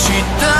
去的